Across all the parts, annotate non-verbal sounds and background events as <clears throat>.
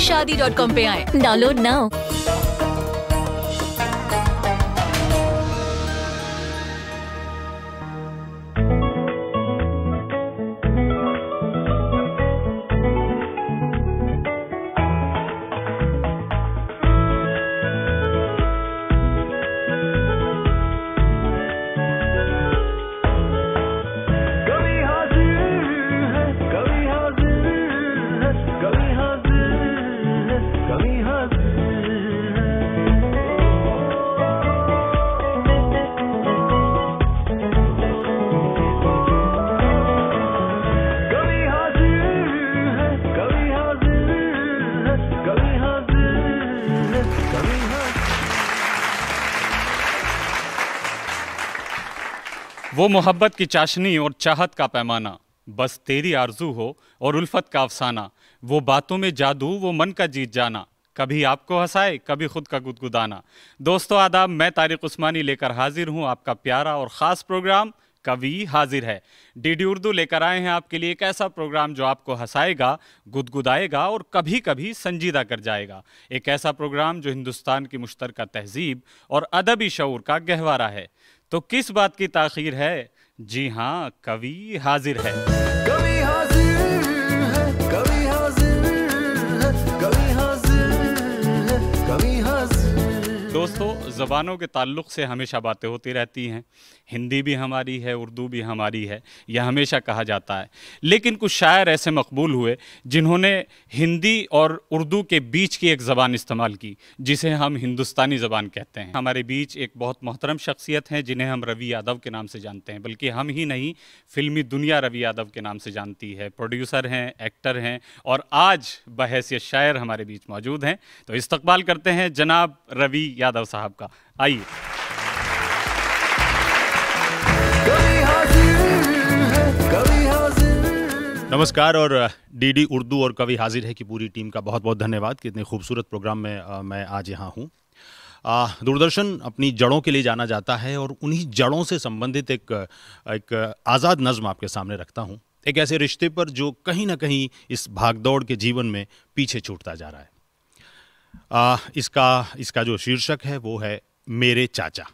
शादी dot com पे आए। डाउनलोड नाउ वो मोहब्बत की चाशनी और चाहत का पैमाना। बस तेरी आरज़ू हो और उल्फत का अफसाना। वो बातों में जादू, वो मन का जीत जाना। कभी आपको हंसाए, कभी खुद का गुदगुदाना। दोस्तों, आदाब, मैं तारिक उस्मानी लेकर हाजिर हूँ आपका प्यारा और ख़ास प्रोग्राम, कवि हाजिर है। डीडी उर्दू लेकर आए हैं आपके लिए एक ऐसा प्रोग्राम जो आपको हंसाएगा, गुदगुदाएगा और कभी कभी संजीदा कर जाएगा। एक ऐसा प्रोग्राम जो हिंदुस्तान की मुश्तरका तहजीब और अदबी शऊर का गहवारा है। तो किस बात की ताखीर है? जी हाँ कवि हाजिर है। हाजिर है हाजिर है हाजिर है हाजिर दोस्तों ज़बानों के ताल्लुक़ से हमेशा बातें होती रहती हैं। हिंदी भी हमारी है, उर्दू भी हमारी है, यह हमेशा कहा जाता है। लेकिन कुछ शायर ऐसे मकबूल हुए जिन्होंने हिंदी और उर्दू के बीच की एक ज़बान इस्तेमाल की, जिसे हम हिंदुस्तानी ज़बान कहते हैं। हमारे बीच एक बहुत मोहतरम शख्सियत हैं, जिन्हें हम रवि यादव के नाम से जानते हैं, बल्कि हम ही नहीं, फिल्मी दुनिया रवि यादव के नाम से जानती है। प्रोड्यूसर हैं, एक्टर हैं, और आज बहैसियत शायर हमारे बीच मौजूद हैं। तो इस्तकबाल करते हैं जनाब रवि यादव साहब का। आइए। है कभी हाजिर नमस्कार और डीडी उर्दू और कवि हाजिर है की पूरी टीम का बहुत बहुत धन्यवाद कि इतने खूबसूरत प्रोग्राम में अ, मैं आज यहाँ हूँ। दूरदर्शन अपनी जड़ों के लिए जाना जाता है और उन्हीं जड़ों से संबंधित एक एक आज़ाद नज़म आपके सामने रखता हूँ। एक ऐसे रिश्ते पर जो कहीं ना कहीं इस भागदौड़ के जीवन में पीछे छूटता जा रहा है। आ, इसका इसका जो शीर्षक है वो है मेरे चाचा।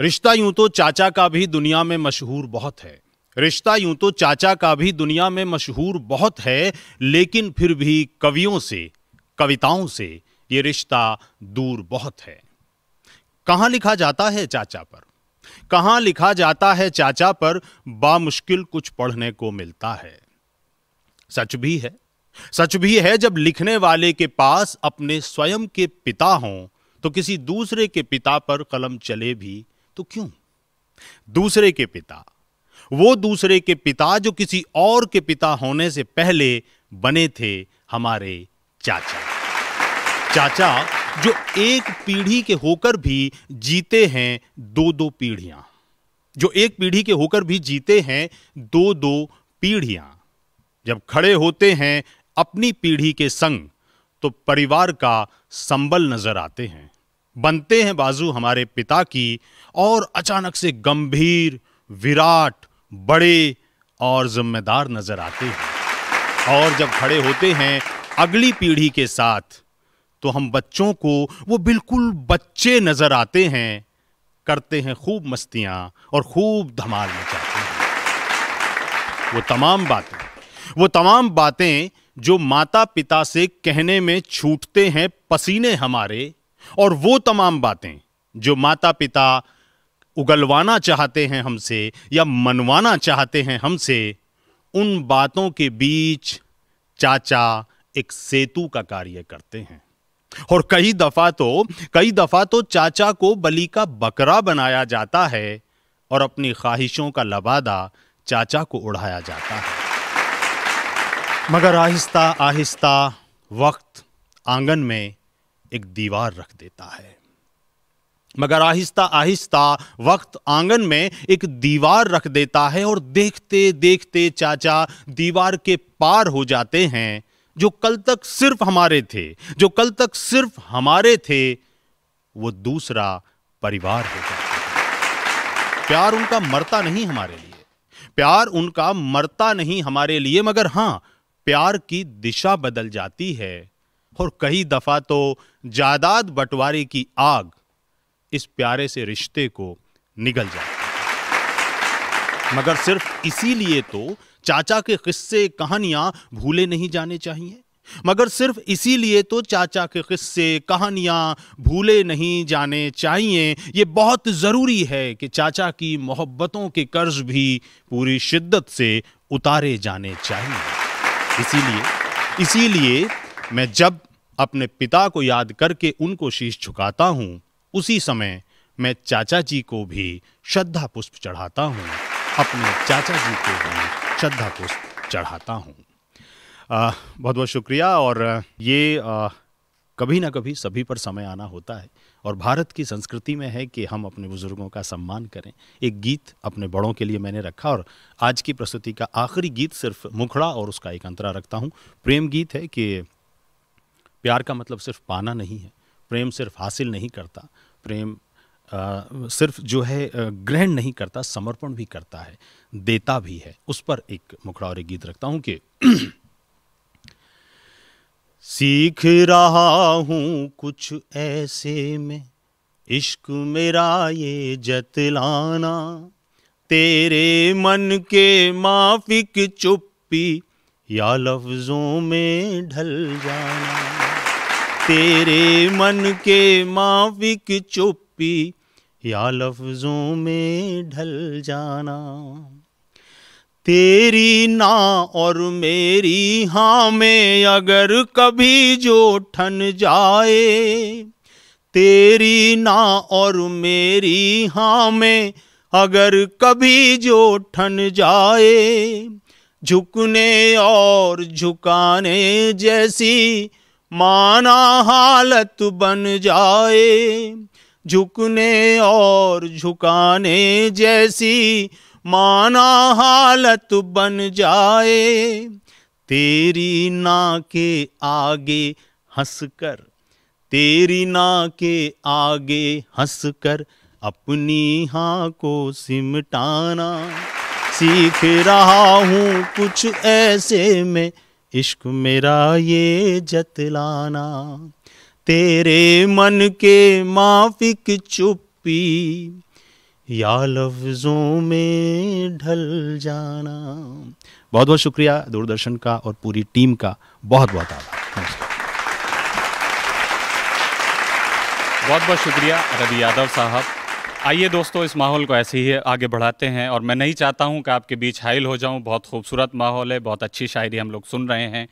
रिश्ता यूँ तो चाचा का भी दुनिया में मशहूर बहुत है। रिश्ता यूँ तो चाचा का भी दुनिया में मशहूर बहुत है लेकिन फिर भी कवियों से कविताओं से ये रिश्ता दूर बहुत है। कहाँ लिखा जाता है चाचा पर? कहाँ लिखा जाता है चाचा पर? बामुश्किल कुछ पढ़ने को मिलता है। सच भी है सच भी है, जब लिखने वाले के पास अपने स्वयं के पिता हों तो किसी दूसरे के पिता पर कलम चले भी तो क्यों? दूसरे के पिता। वो दूसरे के पिता जो किसी और के पिता होने से पहले बने थे हमारे चाचा। चाचा जो एक पीढ़ी के होकर भी जीते हैं दो दो पीढ़ियाँ। जो एक पीढ़ी के होकर भी जीते हैं दो दो पीढ़ियाँ। जब खड़े होते हैं अपनी पीढ़ी के संग तो परिवार का संबल नज़र आते हैं। बनते हैं बाजू हमारे पिता की और अचानक से गंभीर, विराट, बड़े और जिम्मेदार नज़र आते हैं। और जब खड़े होते हैं अगली पीढ़ी के साथ तो हम बच्चों को वो बिल्कुल बच्चे नज़र आते हैं, करते हैं खूब मस्तियाँ और खूब धमाल मचाते हैं। वो तमाम बातें, वो तमाम बातें जो माता पिता से कहने में छूटते हैं पसीने हमारे, और वो तमाम बातें जो माता पिता उगलवाना चाहते हैं हमसे या मनवाना चाहते हैं हमसे, उन बातों के बीच चाचा एक सेतु का कार्य करते हैं। और कई दफ़ा तो कई दफ़ा तो चाचा को बलि का बकरा बनाया जाता है और अपनी ख्वाहिशों का लबादा चाचा को उड़ाया जाता है। मगर आहिस्ता आहिस्ता वक्त आँगन में एक दीवार रख देता है। मगर आहिस्ता आहिस्ता वक्त आँगन में एक दीवार रख देता है और देखते देखते चाचा दीवार के पार हो जाते हैं, जो कल तक सिर्फ़ हमारे थे, जो कल तक सिर्फ़ हमारे थे, वो दूसरा परिवार हो जाता है। प्यार उनका मरता नहीं हमारे लिए, प्यार उनका मरता नहीं हमारे लिए, मगर हाँ प्यार की दिशा बदल जाती है और कई दफ़ा तो जायदाद बंटवारे की आग इस प्यारे से रिश्ते को निगल जाती है। मगर सिर्फ़ इसीलिए तो चाचा के किस्से, कहानियाँ भूले नहीं जाने चाहिए। मगर सिर्फ़ इसीलिए तो चाचा के किस्से, कहानियाँ भूले नहीं जाने चाहिए। ये बहुत ज़रूरी है कि चाचा की मोहब्बतों के कर्ज भी पूरी शिद्दत से उतारे जाने चाहिए। इसीलिए इसीलिए मैं जब अपने पिता को याद करके उनको शीश झुकाता हूँ उसी समय मैं चाचा जी को भी श्रद्धा पुष्प चढ़ाता हूँ। अपने चाचा जी को भी श्रद्धा पुष्प चढ़ाता हूँ। बहुत बहुत शुक्रिया और ये आ, कभी ना कभी सभी पर समय आना होता है। और भारत की संस्कृति में है कि हम अपने बुज़ुर्गों का सम्मान करें। एक गीत अपने बड़ों के लिए मैंने रखा और आज की प्रस्तुति का आखिरी गीत सिर्फ़ मुखड़ा और उसका एक अंतरा रखता हूँ। प्रेम गीत है कि प्यार का मतलब सिर्फ़ पाना नहीं है। प्रेम सिर्फ़ हासिल नहीं करता। प्रेम आ, सिर्फ़ जो है ग्रहण नहीं करता समर्पण भी करता है। देता भी है। उस पर एक मुखड़ा और एक गीत रखता हूँ कि सीख रहा हूँ कुछ ऐसे में। इश्क मेरा ये जतलाना, तेरे मन के माफिक चुप्पी या लफ्जों में ढल जाना। तेरे मन के माफिक चुप्पी या लफ्जों में ढल जाना। तेरी ना और मेरी हाँ में अगर कभी जो ठन जाए, तेरी ना और मेरी हाँ में अगर कभी जो ठन जाए, झुकने और झुकाने जैसी माना हालत बन जाए, झुकने और झुकाने जैसी माना हालत बन जाए, तेरी ना के आगे हंसकर तेरी ना के आगे हंसकर अपनी हाँ को सिमटाना। सीख रहा हूँ कुछ ऐसे में, इश्क मेरा ये जतलाना। तेरे मन के माफिक चुप्पी या लफ्जों में ढल जाना। बहुत बहुत शुक्रिया दूरदर्शन का और पूरी टीम का। बहुत बहुत आभार। बहुत बहुत शुक्रिया रवि यादव साहब। आइए दोस्तों इस माहौल को ऐसे ही आगे बढ़ाते हैं और मैं नहीं चाहता हूँ कि आपके बीच हाइल हो जाऊँ। बहुत खूबसूरत माहौल है बहुत अच्छी शायरी हम लोग सुन रहे हैं।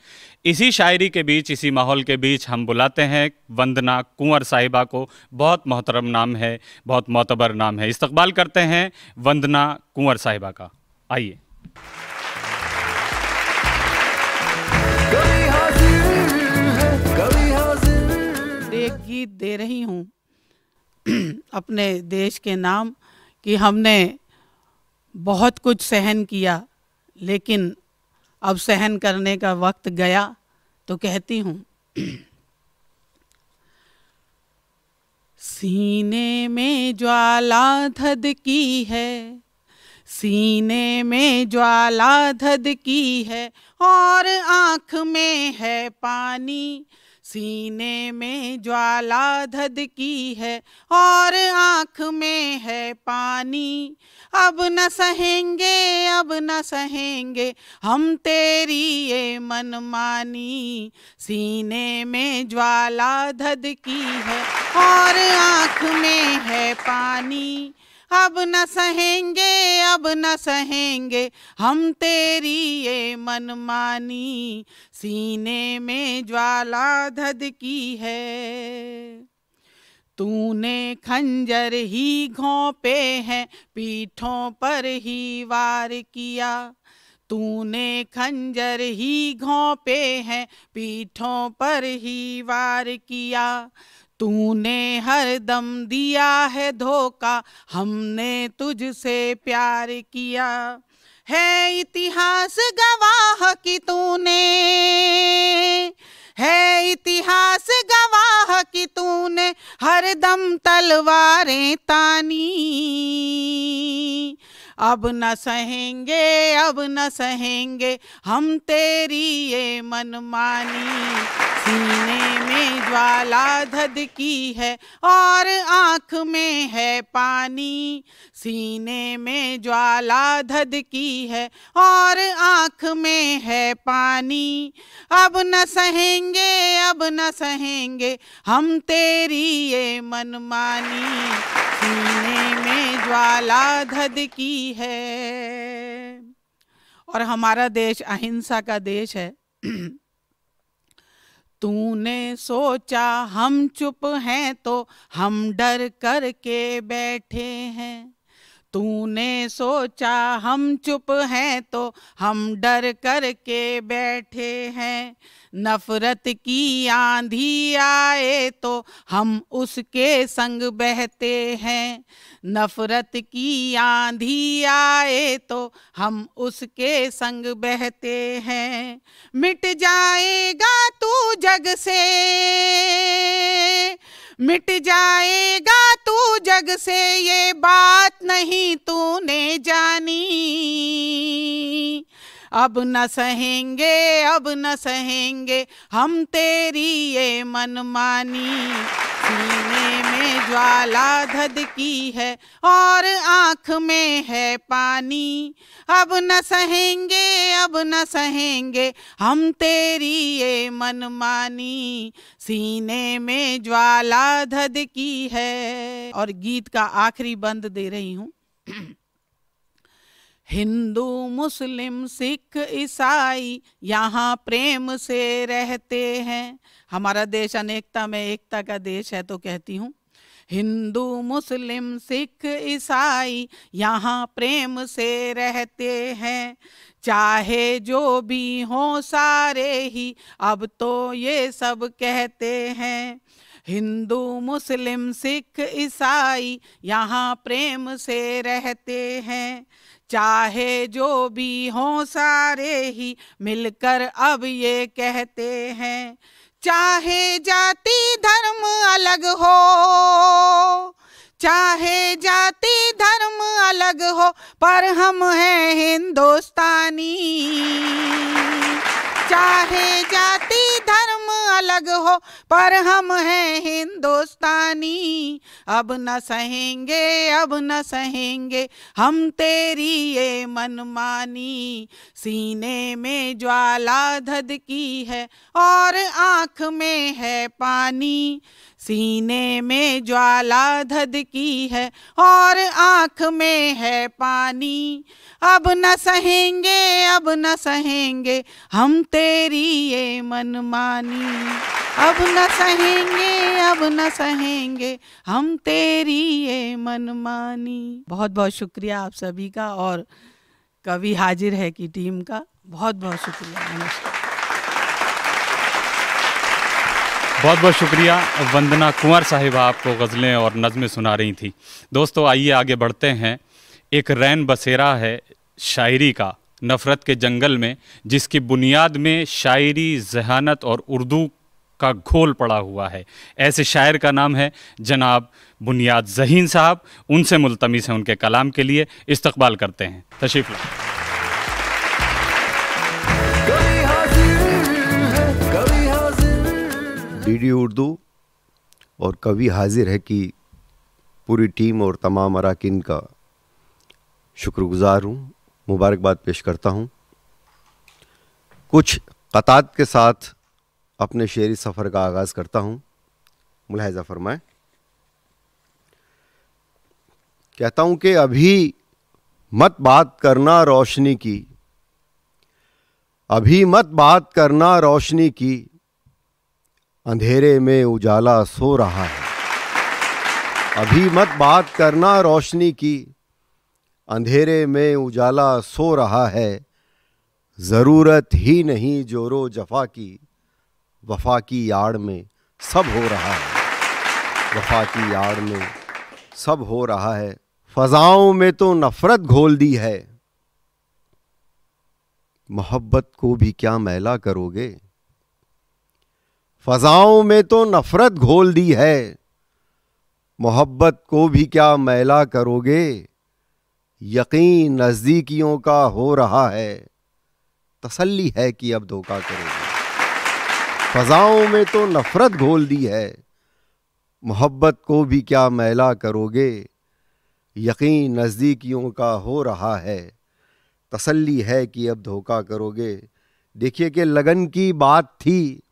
इसी शायरी के बीच इसी माहौल के बीच हम बुलाते हैं वंदना कुंवर साहिबा को। बहुत मोहतरम नाम है बहुत मोतबर नाम है। इस्तकबाल करते हैं वंदना कुंवर साहिबा का। आइए। एक गीत दे रही हूँ। <clears throat> अपने देश के नाम कि हमने बहुत कुछ सहन किया, लेकिन अब सहन करने का वक्त गया तो कहती हूँ, सीने में ज्वाला धद की है, सीने में ज्वाला धद की है, और आँख में है पानी सीने में ज्वाला धद की है और आँख में है पानी। अब न सहेंगे, अब न सहेंगे, हम तेरी ये मनमानी। सीने में ज्वाला धद की है और आँख में है पानी। अब न सहेंगे, अब न सहेंगे। हम तेरी ये मनमानी सीने में ज्वाला धद की है। तूने खंजर ही घोंपे हैं, पीठों पर ही वार किया। तूने खंजर ही घोंपे हैं, पीठों पर ही वार किया। तूने हर दम दिया है धोखा, हमने तुझसे प्यार किया है इतिहास गवाह कि तूने, है इतिहास गवाह कि तूने, हर दम तलवारें तानी। अब न सहेंगे, अब न सहेंगे, हम तेरी ये मनमानी। सीने में ज्वाला धधकी है और आँख में है पानी। सीने में ज्वाला धधकी है और आँख में है पानी। अब न सहेंगे, अब न सहेंगे, हम तेरी ये मनमानी। सीने में धद की है। और हमारा देश अहिंसा का देश है। तूने सोचा हम चुप हैं तो हम डर करके बैठे हैं। तूने सोचा हम चुप हैं तो हम डर कर के बैठे हैं। नफरत की आंधी आए तो हम उसके संग बहते हैं। नफरत की आंधी आए तो हम उसके संग बहते हैं। मिट जाएगा तू जग से मिट जाएगा तू जग से, ये बात नहीं तूने जानी। अब न सहेंगे, अब न सहेंगे, हम तेरी ये मनमानी। सीने में ज्वाला धद की है और आँख में है पानी। अब न सहेंगे, अब न सहेंगे हम तेरी ये मनमानी। सीने में ज्वाला धधकी है। और गीत का आखिरी बंद दे रही हूँ। हिंदू, मुस्लिम, सिख, ईसाई यहाँ प्रेम से रहते हैं। हमारा देश अनेकता में एकता का देश है तो कहती हूँ। हिंदू, मुस्लिम, सिख, ईसाई यहाँ प्रेम से रहते हैं। चाहे जो भी हो सारे ही अब तो ये सब कहते हैं। हिंदू, मुस्लिम, सिख, ईसाई यहाँ प्रेम से रहते हैं। चाहे जो भी हो सारे ही मिलकर अब ये कहते हैं। चाहे जाति धर्म अलग हो, चाहे जाति धर्म अलग हो, पर हम हैं हिंदुस्तानी। चाहे जाति अलग हो, पर हम हैं हिंदुस्तानी। अब न सहेंगे, अब न सहेंगे, हम तेरी ये मनमानी। सीने में ज्वाला धधकी है और आँख में है पानी। सीने में ज्वाला धधकी है और आँख में है पानी। अब न सहेंगे, अब न सहेंगे, हम तेरी ये मनमानी। अब न सहेंगे, अब न सहेंगे, हम तेरी ये मनमानी। बहुत बहुत शुक्रिया आप सभी का और कवि हाजिर है की टीम का। बहुत बहुत शुक्रिया, नमस्कार। बहुत बहुत शुक्रिया वंदना कुंवर साहिबा, आपको गज़लें और नज़में सुना रही थी। दोस्तों, आइए आगे बढ़ते हैं। एक रैन बसेरा है शायरी का, नफ़रत के जंगल में, जिसकी बुनियाद में शायरी, जहानत और उर्दू का घोल पड़ा हुआ है। ऐसे शायर का नाम है जनाब बुनियाद जहीन साहब। उनसे मुलतमिस हैं उनके कलाम के लिए। इस्तकबाल करते हैं। तशरीफ़ डीडी उर्दू और कवि हाजिर है कि पूरी टीम और तमाम अरकान का शुक्रगुजार हूँ। मुबारकबाद पेश करता हूँ। कुछ कतात के साथ अपने शेरी सफ़र का आगाज़ करता हूँ। मुलाहजा फरमाएँ। कहता हूँ कि अभी मत बात करना रोशनी की, अभी मत बात करना रोशनी की अंधेरे में उजाला सो रहा है। अभी मत बात करना रोशनी की। अंधेरे में उजाला सो रहा है। ज़रूरत ही नहीं जोरो जफा की। वफा की याड़ में सब हो रहा है। वफा की याड़ में सब हो रहा है। फ़ज़ाओं में तो नफ़रत घोल दी है। मोहब्बत को भी क्या मैला करोगे? फ़ज़ाओं में तो नफ़रत घोल दी है। मोहब्बत को भी क्या मैला करोगे? यकीन नज़दीकियों का हो रहा है। तसल्ली है कि अब धोखा करोगे। फजाओं में तो नफरत घोल दी है। मोहब्बत को भी क्या मैला करोगे? यकीन नज़दीकियों का हो रहा है। तसल्ली है कि अब धोखा करोगे। देखिए कि लगन की बात थी।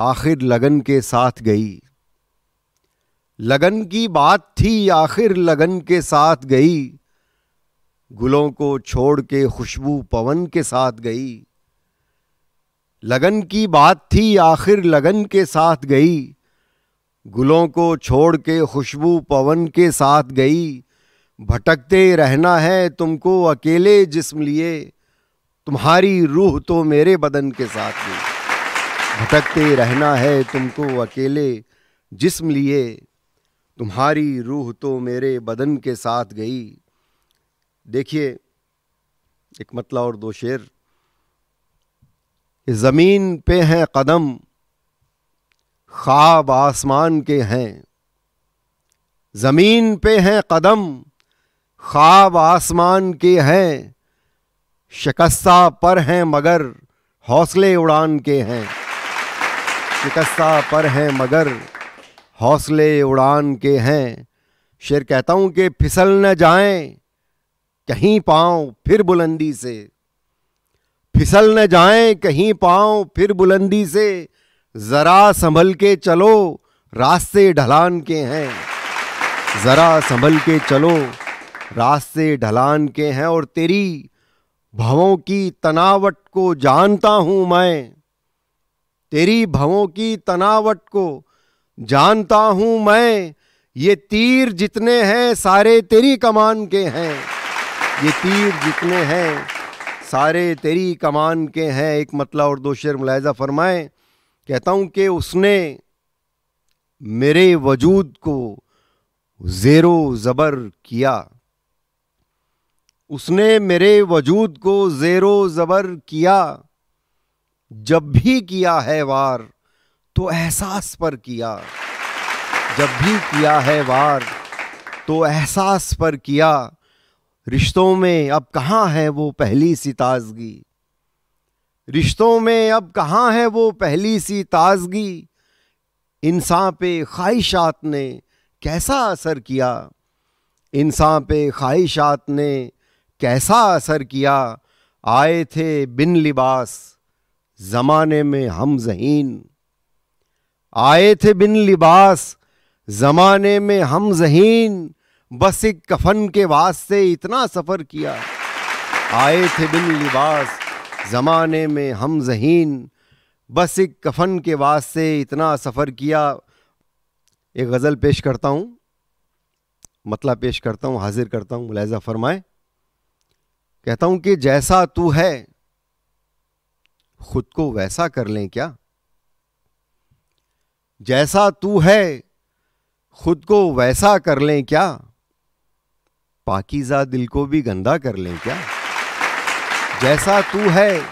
आखिर लगन के साथ गई। लगन की बात थी, आखिर लगन के साथ गई। गुलों को छोड़ के खुशबू पवन के साथ गई। लगन की बात थी, आखिर लगन के साथ गई। गुलों को छोड़ के खुशबू पवन के साथ गई। भटकते रहना है तुमको अकेले जिस्म लिए। तुम्हारी रूह तो मेरे बदन के साथ गई। भटकते रहना है तुमको अकेले जिस्म लिए। तुम्हारी रूह तो मेरे बदन के साथ गई। देखिए, एक मतला और दो शेर। ज़मीन पे हैं कदम, ख्वाब आसमान के हैं। ज़मीन पे हैं कदम, ख्वाब आसमान के हैं। शिकस्ता पर हैं मगर हौसले उड़ान के हैं। शिकस्ता पर हैं, मगर हौसले उड़ान के हैं। शेर कहता हूँ कि फिसल न जाएँ, कहीं पाँव फिर बुलंदी से। फिसल न जाएँ, कहीं पाँव फिर बुलंदी से। ज़रा संभल के चलो, रास्ते ढलान के हैं। ज़रा संभल के चलो, रास्ते ढलान के हैं। और तेरी भवों की तनावट को जानता हूँ मैं। तेरी भवों की तनावट को जानता हूँ मैं। ये तीर जितने हैं, सारे तेरी कमान के हैं। ये तीर जितने हैं, सारे तेरी कमान के हैं। एक मतला और दो शेर मुलायजा फरमाए। कहता हूँ कि उसने मेरे वजूद को ज़ेरो ज़बर किया। उसने मेरे वजूद को ज़ेरो ज़बर किया। जब भी किया है वार तो एहसास पर किया। जब भी किया है वार तो एहसास पर किया। रिश्तों में अब कहाँ है वो पहली सी ताजगी? रिश्तों में अब कहाँ है वो पहली सी ताजगी? इंसान पे ख्वाहिशात ने कैसा असर किया? इंसान पे ख्वाहिशात ने कैसा असर किया? आए थे बिन लिबास। जमाने में हम जहीन। आए थे बिन लिबास, जमाने में हम जहीन। बस एक कफन के वास्ते इतना सफ़र किया। आए थे बिन लिबास, ज़माने में हम जहीन। बस एक कफन के वास्ते इतना सफ़र किया। एक गज़ल पेश करता हूँ। मतला पेश करता हूँ, हाजिर करता हूँ। मुलायजा फरमाए। कहता हूँ कि जैसा तू है खुद को वैसा कर लें क्या? जैसा तू है, खुद को वैसा कर लें क्या? पाकिजा दिल को भी गंदा कर लें क्या? जैसा तू है,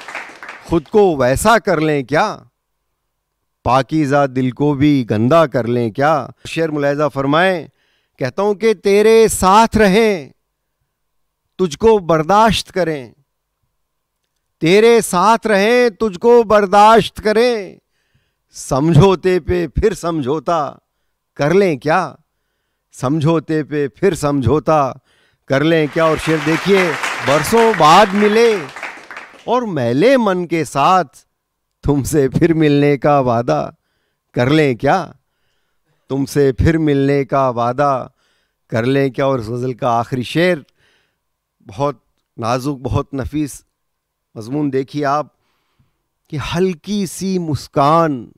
खुद को वैसा कर लें क्या? पाकिजा दिल को भी गंदा कर लें क्या? शेर मुलायजा फरमाए, कहता हूँ कि तेरे साथ रहें, तुझको बर्दाश्त करें। तेरे साथ रहें, तुझको बर्दाश्त करें। समझौते पे फिर समझौता कर लें क्या? समझौते पे फिर समझौता कर लें क्या? और शेर देखिए, बरसों बाद मिले और मैले मन के साथ तुमसे फिर मिलने का वादा कर लें क्या? तुमसे फिर मिलने का वादा कर लें क्या? और गज़ल का आखिरी शेर बहुत नाजुक, बहुत नफीस मजमून देखिए आप, कि हल्की सी मुस्कान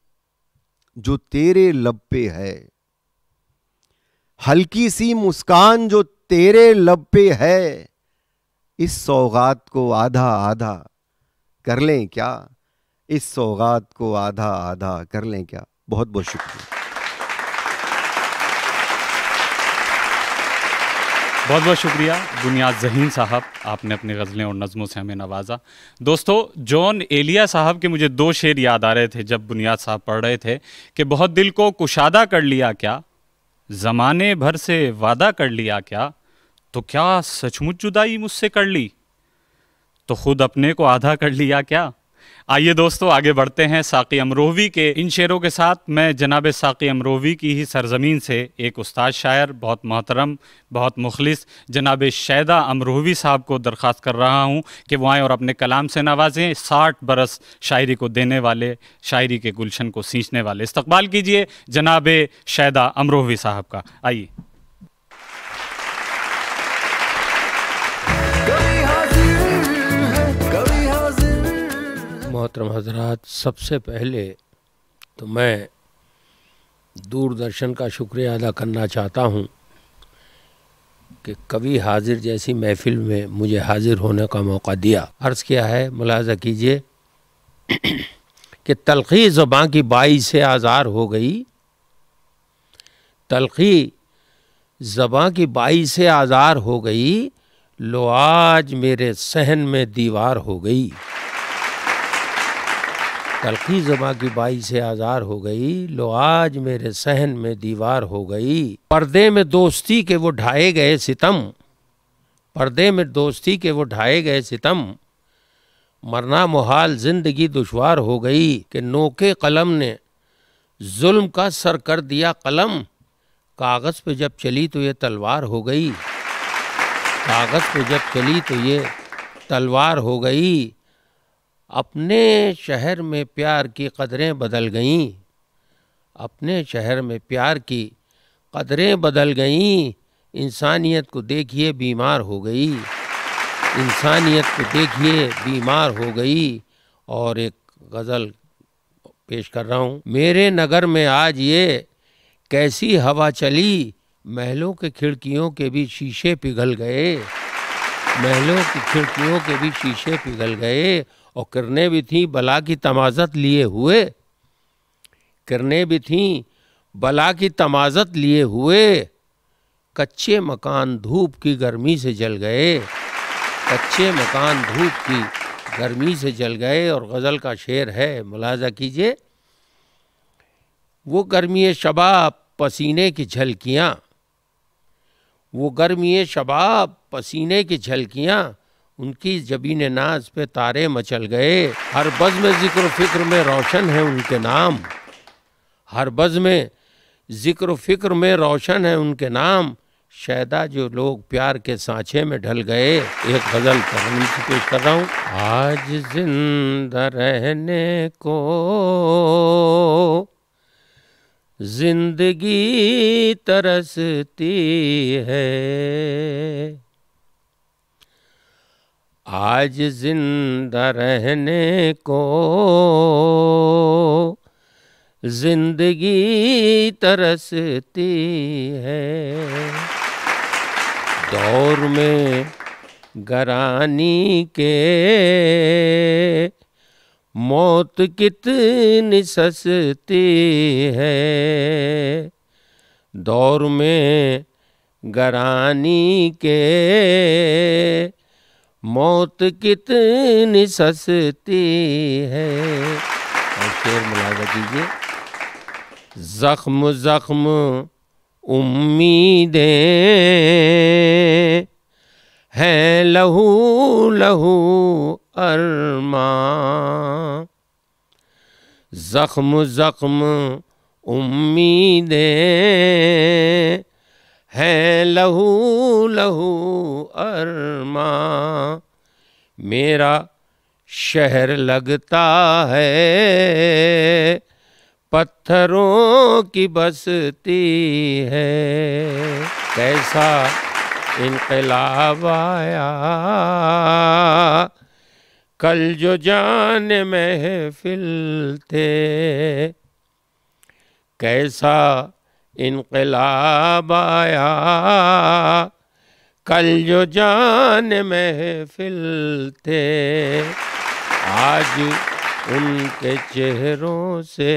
जो तेरे लब पे है, हल्की सी मुस्कान जो तेरे लब पे है, इस सौगात को आधा आधा कर लें क्या? इस सौगात को आधा आधा कर लें क्या? बहुत बहुत शुक्रिया। बहुत बहुत शुक्रिया, बुनियाद जहीन साहब, आपने अपनी गज़लें और नज़मों से हमें नवाजा। दोस्तों, जॉन एलिया साहब के मुझे दो शेर याद आ रहे थे जब बुनियाद साहब पढ़ रहे थे कि बहुत दिल को कुशादा कर लिया क्या, ज़माने भर से वादा कर लिया क्या तो क्या सचमुच जुदाई मुझसे कर ली तो खुद अपने को आधा कर लिया क्या आइए दोस्तों, आगे बढ़ते हैं साकी अमरोवी के इन शेरों के साथ। मैं जनाब साकी अमरोवी की ही सरजमीन से एक उस्ताद शायर, बहुत मोहतरम, बहुत मुखलिस, जनाब शैदा अमरोवी साहब को दरख्वास्त कर रहा हूँ कि वो आएँ और अपने कलाम से नवाजें साठ बरस शायरी को देने वाले, शायरी के गुलशन को सींचने वाले। इस्तबाल कीजिए जनाब शैदा अमरोवी साहब का। आइए। मोहतरम हजरात, सबसे पहले तो मैं दूरदर्शन का शुक्रिया अदा करना चाहता हूँ कि कभी हाजिर जैसी महफिल में मुझे हाजिर होने का मौका दिया। अर्ज़ किया है, मुलाजा कीजिए <clears throat> कि तलखी ज़बाँ की बाई से आज़ार हो गई। तलखी ज़बाँ की बाई से आज़ार हो गई। लो आज मेरे सहन में दीवार हो गई। तलखी जमा की बाई से आज़ार हो गई लो आज मेरे सहन में दीवार हो गई। पर्दे में दोस्ती के वो ढाए गए सितम। पर्दे में दोस्ती के वो ढाए गए सितम। मरना मुहाल ज़िंदगी दुशवार हो गई कि नोके कलम ने जुल्म का सर कर दिया कलम। कागज़ पे जब चली तो ये तलवार हो गई। कागज़ पे जब चली तो ये तलवार हो गई। अपने शहर में प्यार की कदरें बदल गईं। अपने शहर में प्यार की कदरें बदल गईं। इंसानियत को देखिए बीमार हो गई। इंसानियत को देखिए बीमार हो गई। और एक गज़ल पेश कर रहा हूँ। मेरे नगर में आज ये कैसी हवा चली। महलों के खिड़कियों के भी शीशे पिघल गए। महलों की खिड़कियों के भी शीशे पिघल गए। और किरणें भी थीं, बला की तमाजत लिए हुए। किरणें भी थीं, बला की तमाजत लिए हुए। कच्चे मकान धूप की गर्मी से जल गए। कच्चे मकान धूप की गर्मी से जल गए और गज़ल का शेर है, मुलाजा कीजिए। वो गर्मी शबाब पसीने की झलकियाँ। वो गर्मी शबाब पसीने की झलकियाँ। उनकी जबीन नाज पे तारे मचल गए। हर बज़ में ज़िक्र फ़िक्र में रोशन है उनके नाम। हर बज़ में ज़िक्र फ़िक्र में रोशन है उनके नाम। शायदा जो लोग प्यार के सांचे में ढल गए। एक गज़ल तरनी से पेश कर रहा हूँ। आज ज़िंदा रहने को ज़िंदगी तरसती है। आज ज़िंदा रहने को ज़िंदगी तरसती है। दौर में गरानी के मौत कितनी सस्ती है। दौर में गरानी के मौत कितनी सस्ती है। और शेर मुलाजा कीजिए। जख्म जख्म, उम्मीदें हैं, लहू लहू, अरमा। जख्म जख्म, उम्मीदें हैं लहू लहू अरमा। मेरा शहर लगता है, पत्थरों की बसती है। कैसा इनकलाब आया, कल जो जान महफिल थे। कैसा इनकलाब आया। कल जो जान महफिल थे, आज उनके चेहरों से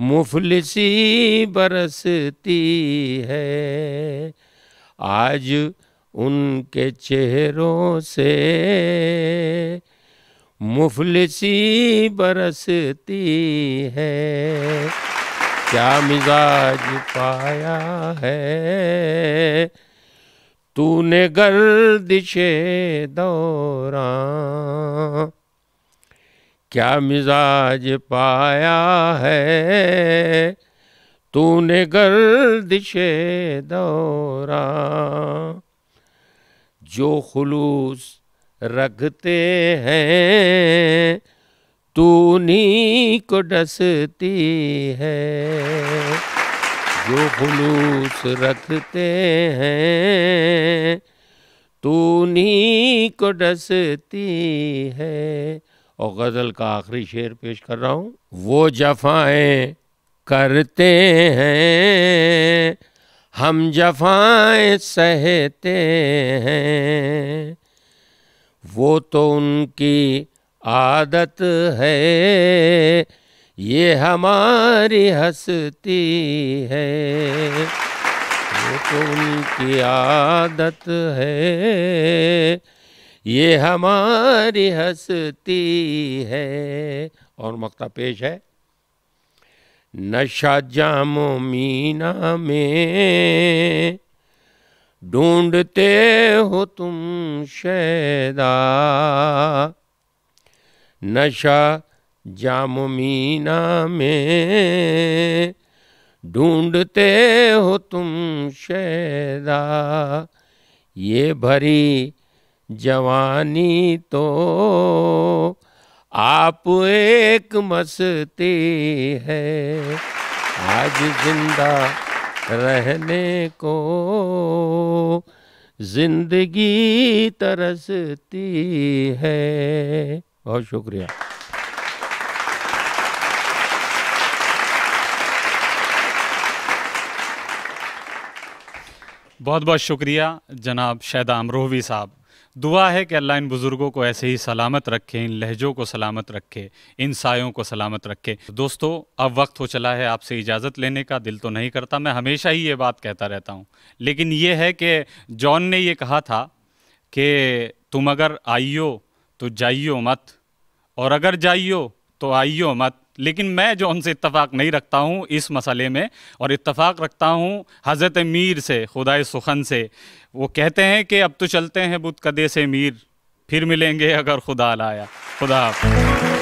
मुफलिसी बरसती है। आज उनके चेहरों से मुफलिसी बरसती है। क्या मिजाज पाया है? तूने गर्दिशे दौरा क्या मिजाज पाया है? तूने गर्दिशे दौरा जो खुलूस रखते हैं तू उन्हीं को डसती है, जो खुलूस रखते हैं, तू उन्हीं को डसती है। और गज़ल का आखिरी शेर पेश कर रहा हूँ। वो जफाएँ करते हैं, हम जफाएँ सहते हैं। वो तो उनकी आदत है। ये हमारी हंसती है। वो तो उनकी आदत है। ये हमारी हंसती है। और मक्ता पेश है। नशा जामो मीना में ढूंढते हो तुम शैदा नशा जाम मीना में ढूंढते हो तुम शैदा। ये भरी जवानी तो आप एक मस्ती है। आज ज़िंदा रहने को ज़िंदगी तरसती है। बहुत शुक्रिया। बहुत बहुत शुक्रिया जनाब शैदा अमरोहवी साहब। दुआ है कि अल्लाह इन बुज़ुर्गों को ऐसे ही सलामत रखे, इन लहजों को सलामत रखे, इन सायों को सलामत रखे। दोस्तों, अब वक्त हो चला है आपसे इजाज़त लेने का, दिल तो नहीं करता, मैं हमेशा ही ये बात कहता रहता हूँ। लेकिन ये है कि जॉन ने ये कहा था कि तुम अगर आइयो तो जाइयो मत और अगर जाइयो तो आइयो मत लेकिन मैं जो उनसे इतफाक़ नहीं रखता हूँ इस मसले में, और इतफाक़ रखता हूँ हज़रत मीर से, खुदाए सुखन से, वो कहते हैं कि अब तो चलते हैं बुत कदे से मीर, फिर मिलेंगे अगर खुदा लाया खुदा।